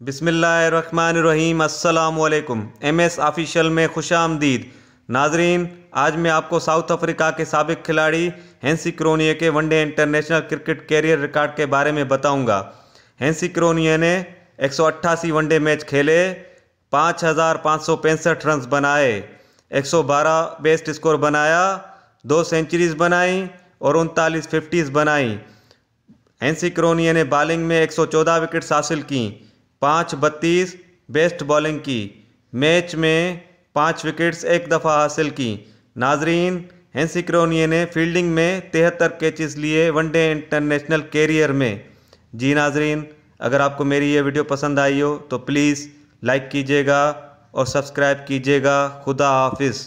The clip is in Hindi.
बिसमीम अल्लाम एम एस ऑफिशियल में खुश आमदीद नाजरीन, आज मैं आपको साउथ अफ्रीका के सबक खिलाड़ी हैंसी क्रोनिया के one day international cricket career record के बारे में बताऊँगा। हैंसी क्रोनिया ने एक सौ अट्ठासी वनडे मैच खेले, पाँच हज़ार पाँच सौ पैंसठ रन बनाए 112 बेस्ट स्कोर बनाया, दो सेंचुरीज बनाई और उनतालीस फिफ्टीज़ बनाई। हैंसी क्रोनिया ने बॉलिंग में 114 विकेट्स हासिल की। पाँच बत्तीस बेस्ट बॉलिंग की। मैच में पाँच विकेट्स एक दफ़ा हासिल की। नाजरीन, हैंसी क्रोनिया ने फील्डिंग में तिहत्तर कैचेस लिए वनडे इंटरनेशनल कैरियर में। जी नाजरीन, अगर आपको मेरी ये वीडियो पसंद आई हो तो प्लीज़ लाइक कीजिएगा और सब्सक्राइब कीजिएगा। खुदा हाफिज़।